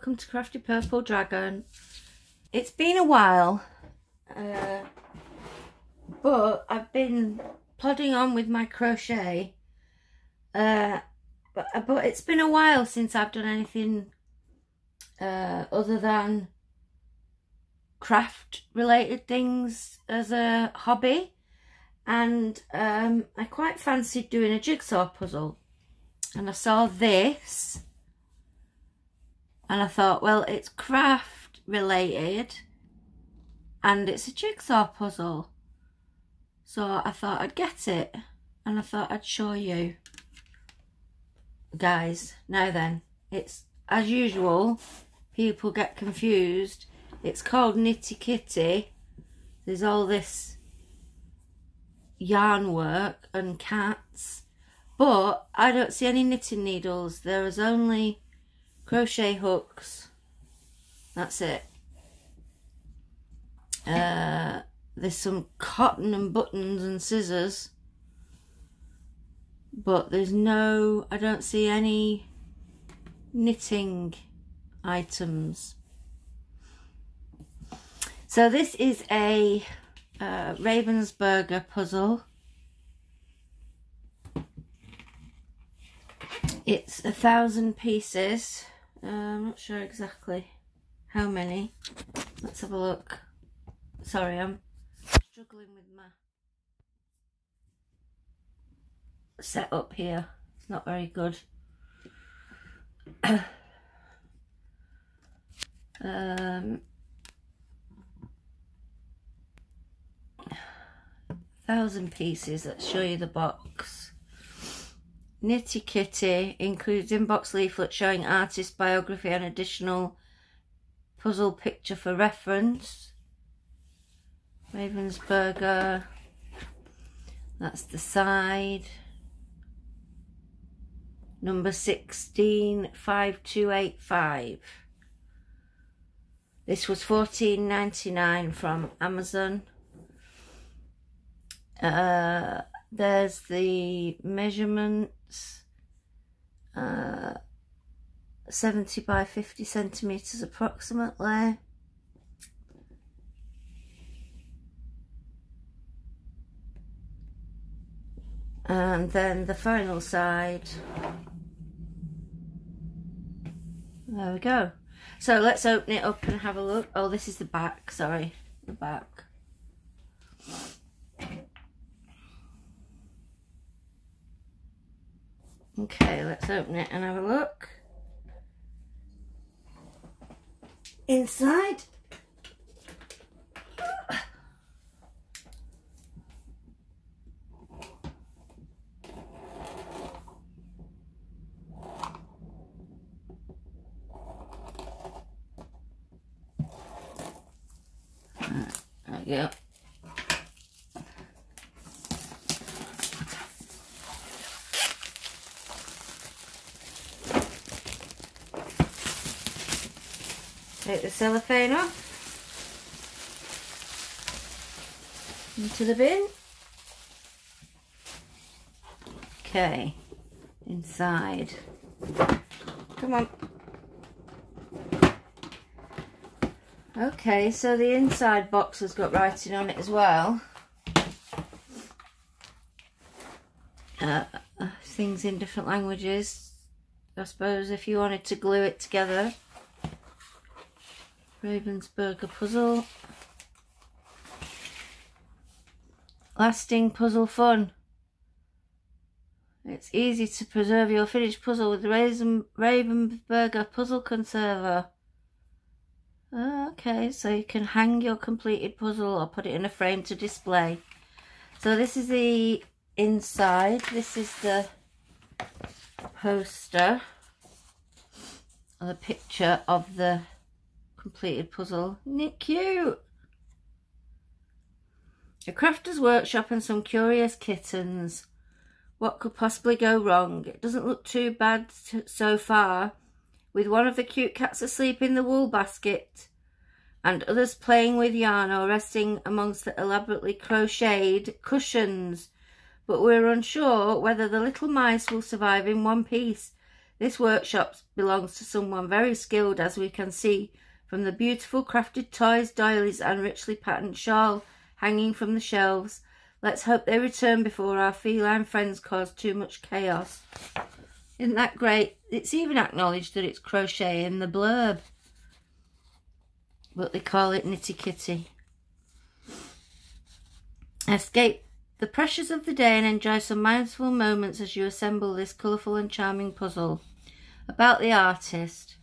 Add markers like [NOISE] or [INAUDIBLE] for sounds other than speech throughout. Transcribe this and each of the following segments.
welcome to Crafty Purple Dragon. It's been a while, uh, but I've been plodding on with my crochet. Uh, but, but it's been a while since I've done anything uh, other than craft related things as a hobby and um, I quite fancied doing a jigsaw puzzle and I saw this and I thought well it's craft related and it's a jigsaw puzzle. So I thought I'd get it and I thought I'd show you. Guys now then it's as usual people get confused. It's called Knitty Kitty. There's all this yarn work and cats but I don't see any knitting needles. There is only crochet hooks that's it uh, there's some cotton and buttons and scissors but there's no I don't see any knitting items so this is a uh, Ravensburger puzzle. It's a thousand pieces. I'm not sure exactly how many. Let's have a look. Sorry, I'm struggling with my setup here. It's not very good. [COUGHS] um, thousand pieces. Let's show you the box. Knitty Kitty includes inbox leaflet showing artist biography and additional puzzle picture for reference. Ravensburger. That's the side. Number 165285. This was fourteen ninety nine from Amazon. Uh, there's the measurements, uh, 70 by 50 centimetres approximately. And then the final side. There we go. So let's open it up and have a look. Oh, this is the back, sorry, the back. Okay, let's open it and have a look. Inside. There we go. Take the cellophane off. Into the bin. Okay, inside. Come on. Okay, so the inside box has got writing on it as well. Uh, things in different languages. I suppose if you wanted to glue it together. Ravensburger puzzle. Lasting puzzle fun. It's easy to preserve your finished puzzle with the Ravensburger puzzle conserver. Ah, okay, so you can hang your completed puzzle or put it in a frame to display. So this is the inside. This is the poster the picture of the completed puzzle. Isn't cute? A crafter's workshop and some curious kittens. What could possibly go wrong? It doesn't look too bad so far, with one of the cute cats asleep in the wool basket and others playing with yarn or resting amongst the elaborately crocheted cushions. But we're unsure whether the little mice will survive in one piece This workshop belongs to someone very skilled as we can see from the beautiful crafted toys, doilies and richly patterned shawl hanging from the shelves. Let's hope they return before our feline friends cause too much chaos. Isn't that great? It's even acknowledged that it's crochet in the blurb. But they call it Knitty Kitty. Escape the pressures of the day and enjoy some mindful moments as you assemble this colourful and charming puzzle. About the artist.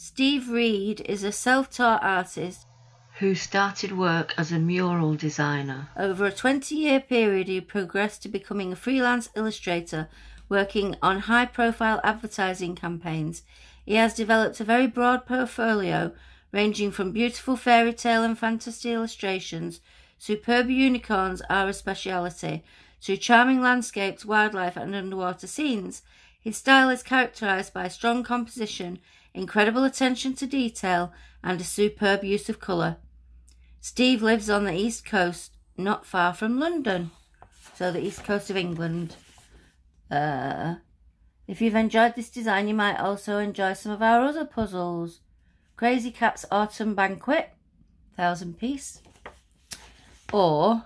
Steve Reed is a self-taught artist who started work as a mural designer. Over a 20-year period, he progressed to becoming a freelance illustrator working on high-profile advertising campaigns. He has developed a very broad portfolio ranging from beautiful fairy tale and fantasy illustrations, superb unicorns are a speciality, to charming landscapes, wildlife and underwater scenes. His style is characterized by strong composition, incredible attention to detail, and a superb use of colour. Steve lives on the east coast, not far from London, so the east coast of England. Uh, if you've enjoyed this design, you might also enjoy some of our other puzzles. Crazy Cat's Autumn Banquet, thousand piece, or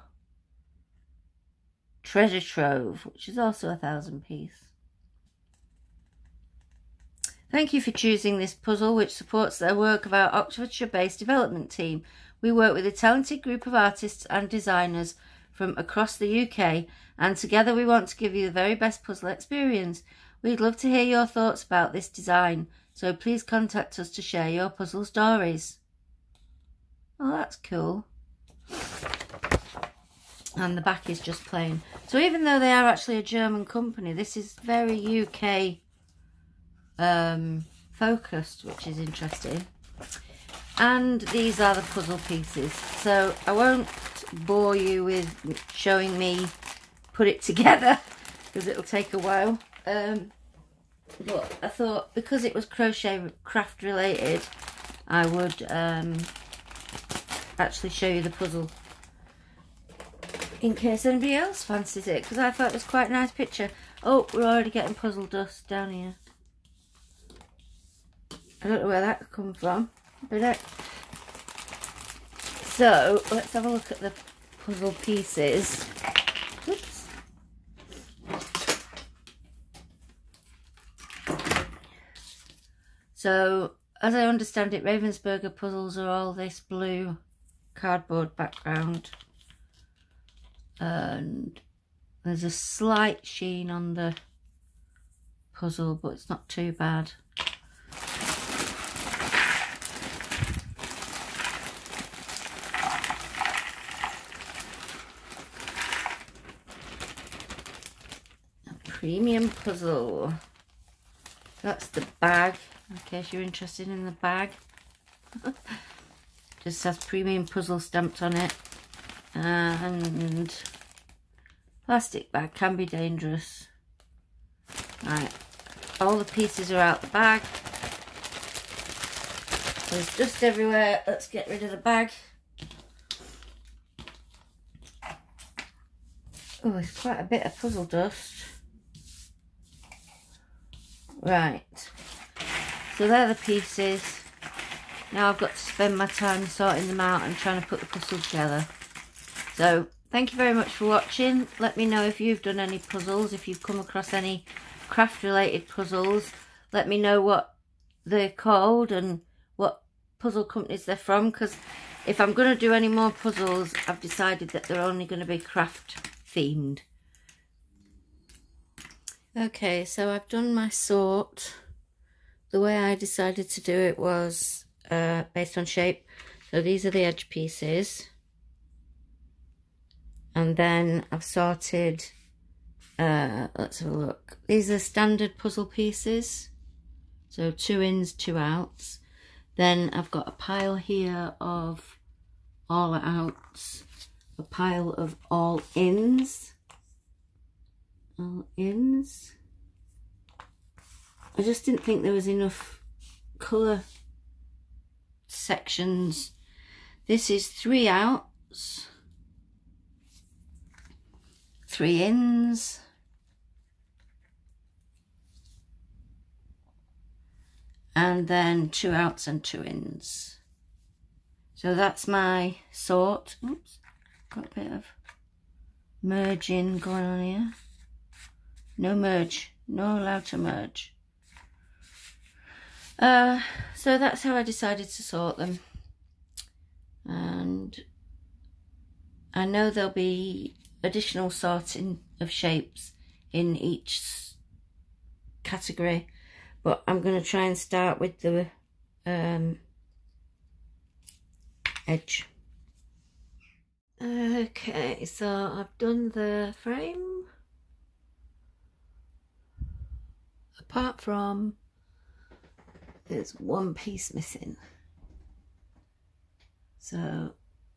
Treasure Trove, which is also a thousand piece. Thank you for choosing this puzzle, which supports the work of our Oxfordshire-based development team. We work with a talented group of artists and designers from across the UK, and together we want to give you the very best puzzle experience. We'd love to hear your thoughts about this design, so please contact us to share your puzzle stories. Oh, that's cool. And the back is just plain. So even though they are actually a German company, this is very UK um, focused, which is interesting. And these are the puzzle pieces. So I won't bore you with showing me put it [LAUGHS] together because it'll take a while. Um, but I thought because it was crochet craft related, I would um, actually show you the puzzle in case anybody else fancies it because I thought it was quite a nice picture. Oh, we're already getting puzzle dust down here. I don't know where that come from. So let's have a look at the puzzle pieces. Oops. So as I understand it, Ravensburger puzzles are all this blue cardboard background. And there's a slight sheen on the puzzle, but it's not too bad. Premium puzzle. That's the bag, in case you're interested in the bag. [LAUGHS] Just has premium puzzle stamped on it. And plastic bag can be dangerous. Right, all the pieces are out the bag. There's dust everywhere. Let's get rid of the bag. Oh, it's quite a bit of puzzle dust. Right, so they're the pieces. Now I've got to spend my time sorting them out and trying to put the puzzle together. So thank you very much for watching. Let me know if you've done any puzzles, if you've come across any craft related puzzles. Let me know what they're called and what puzzle companies they're from because if I'm going to do any more puzzles, I've decided that they're only going to be craft themed. Okay, so I've done my sort. The way I decided to do it was uh, based on shape. So these are the edge pieces. And then I've sorted, uh, let's have a look. These are standard puzzle pieces. So two ins, two outs. Then I've got a pile here of all outs, a pile of all ins Uh, all ins. I just didn't think there was enough colour sections. This is three outs, three ins, and then two outs and two ins. So that's my sort. Oops, got a bit of merging going on here. No merge, no allowed to merge. Uh, so that's how I decided to sort them. And I know there'll be additional sorting of shapes in each category, but I'm going to try and start with the um, edge. Okay, so I've done the frame. Apart from there's one piece missing. So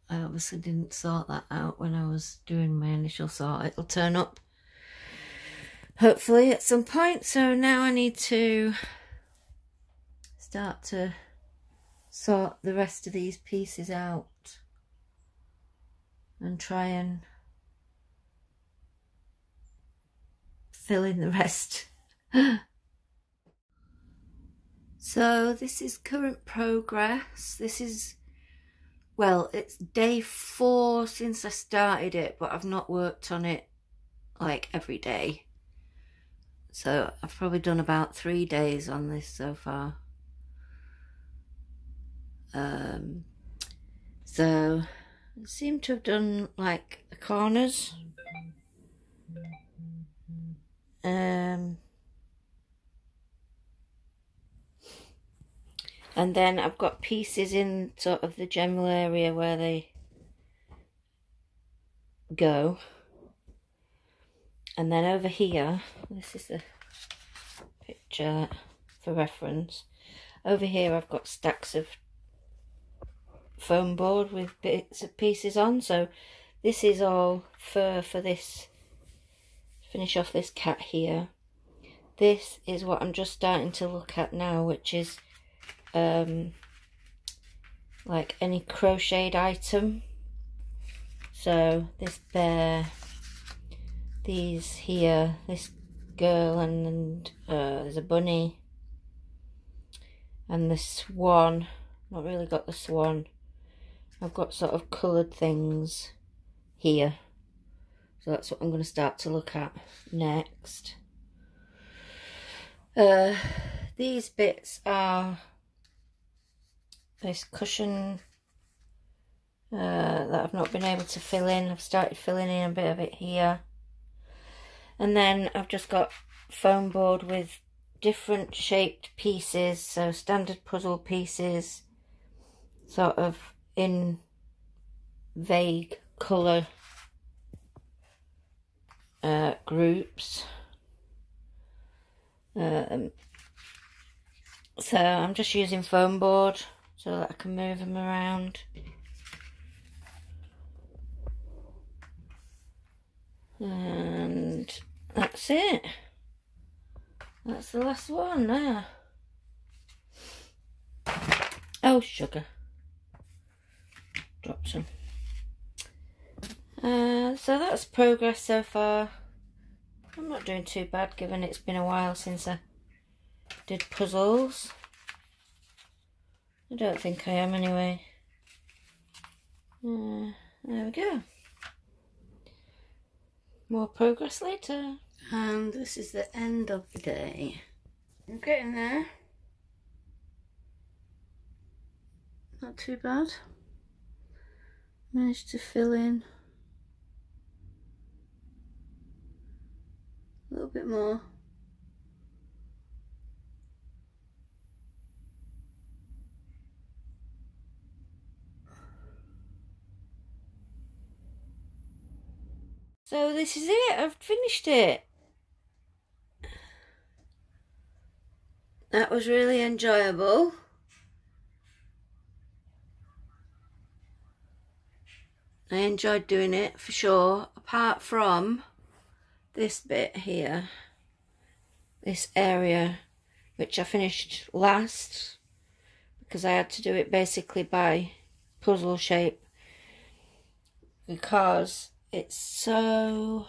I obviously didn't sort that out when I was doing my initial sort. It'll turn up hopefully at some point. So now I need to start to sort the rest of these pieces out and try and fill in the rest. [GASPS] so this is current progress. This is, well, it's day four since I started it, but I've not worked on it like every day. So I've probably done about three days on this so far. Um, so I seem to have done like the corners. Um, and then I've got pieces in sort of the general area where they go. And then over here, this is the picture for reference. Over here I've got stacks of foam board with bits of pieces on so this is all fur for this finish off this cat here this is what I'm just starting to look at now which is um, like any crocheted item so this bear these here this girl and, uh, there's a bunny and the swan not really got the swan I've got sort of coloured things here. So that's what I'm going to start to look at next. Uh, these bits are this cushion uh, that I've not been able to fill in. I've started filling in a bit of it here. And then I've just got foam board with different shaped pieces. So standard puzzle pieces, sort of in vague colour uh, groups. Um, so I'm just using foam board so that I can move them around. And that's it. That's the last one there. Oh, sugar drop some. Uh, so that's progress so far. I'm not doing too bad given it's been a while since I did puzzles. I don't think I am anyway. Uh, there we go. More progress later. And this is the end of the day. I'm getting there. Not too bad managed to fill in a little bit more. So this is it, I've finished it. That was really enjoyable. I enjoyed doing it for sure, apart from this bit here, this area, which I finished last because I had to do it basically by puzzle shape because it's so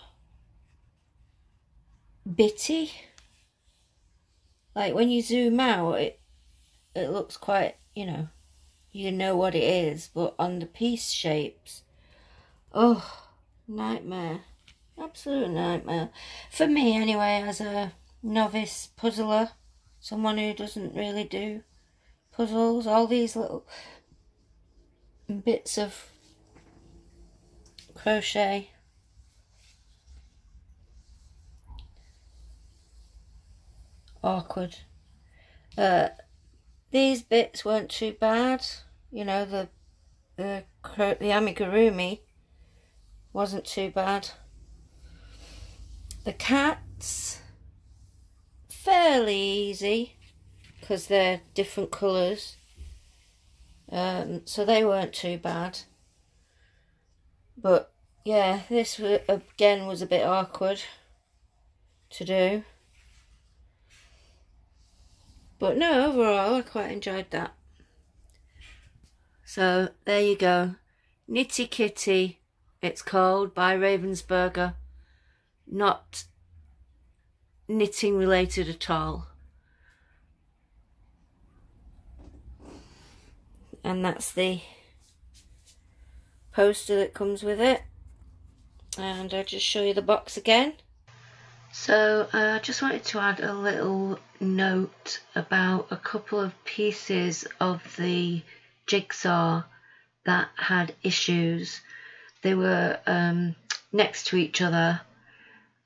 bitty. Like when you zoom out, it it looks quite, you know, you know what it is, but on the piece shapes, oh, nightmare. Absolute nightmare. For me, anyway, as a novice puzzler, someone who doesn't really do puzzles, all these little bits of crochet. Awkward. Uh, these bits weren't too bad. You know, the the the amigurumi wasn't too bad. The cats, fairly easy because they're different colours. Um, so they weren't too bad. But yeah, this again was a bit awkward to do. But no, overall, I quite enjoyed that. So there you go. Knitty Kitty, it's called by Ravensburger. Not knitting related at all. And that's the poster that comes with it. And I'll just show you the box again. So uh, I uh, just wanted to add a little note about a couple of pieces of the jigsaw that had issues. They were um, next to each other.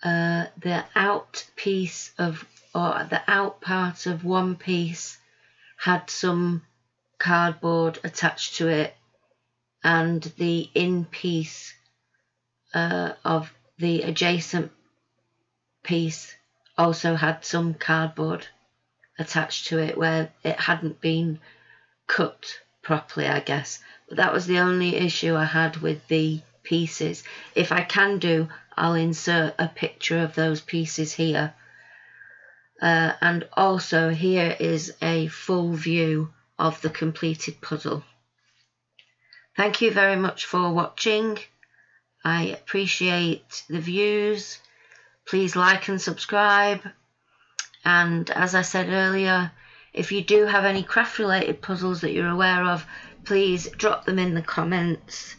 Uh, the out piece of, or the out part of one piece had some cardboard attached to it, and the in piece uh, of the adjacent piece also had some cardboard attached to it where it hadn't been cut properly, I guess. But that was the only issue I had with the pieces. If I can do, I'll insert a picture of those pieces here. Uh, and also here is a full view of the completed puzzle. Thank you very much for watching. I appreciate the views Please like and subscribe. And as I said earlier, if you do have any craft related puzzles that you're aware of, please drop them in the comments.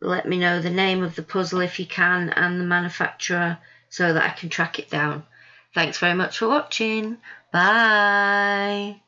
Let me know the name of the puzzle if you can and the manufacturer so that I can track it down. Thanks very much for watching. Bye.